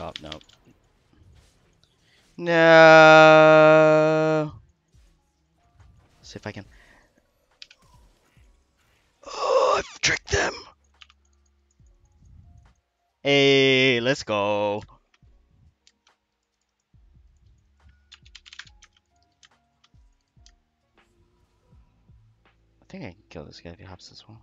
Oh, no. No. see if I can. Oh, I've tricked them. Hey, let's go. I think I can kill this guy if he hops as well.